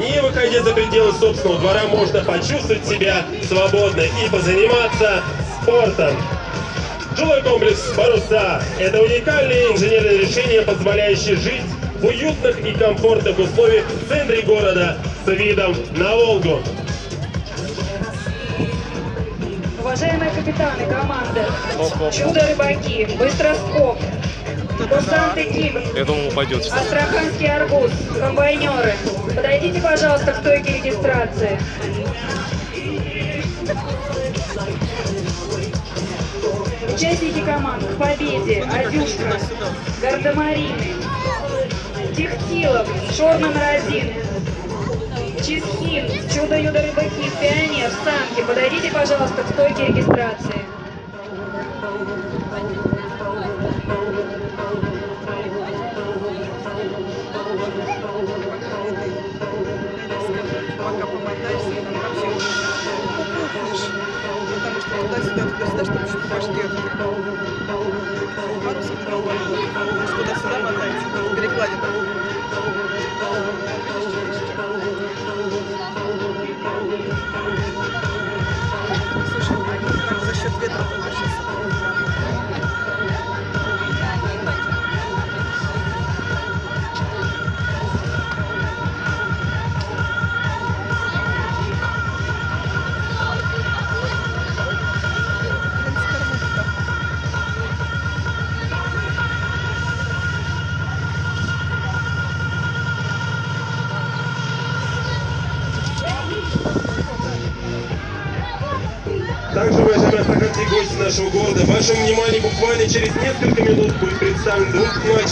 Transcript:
Не выходя за пределы собственного двора, можно почувствовать себя свободно и позаниматься спортом. Жилой комплекс «Паруса» – это уникальное инженерное решение, позволяющее жить в уютных и комфортных условиях в центре города с видом на Волгу. Уважаемые капитаны команды, чудо-рыбаки, быстроскок, курсанты КИМ, Я думал, упадет. Астраханский арбуз, комбайнеры, подойдите, пожалуйста, к стойке регистрации. Участники команд к победе, Адюшка, Гардемарины, Тихтилов, Шорман Разин, Чисхин, Чудо-Юдо Рыбаки, Пионер, Санки, подойдите, пожалуйста, к стойке регистрации. Пока помотаешься, там вообще пухнешь, потому что туда-сюда, туда-сюда, чтобы еще по башке Также, уважаемые астраханские гости нашего города, вашему вниманию буквально через несколько минут будет представлен двухматчевый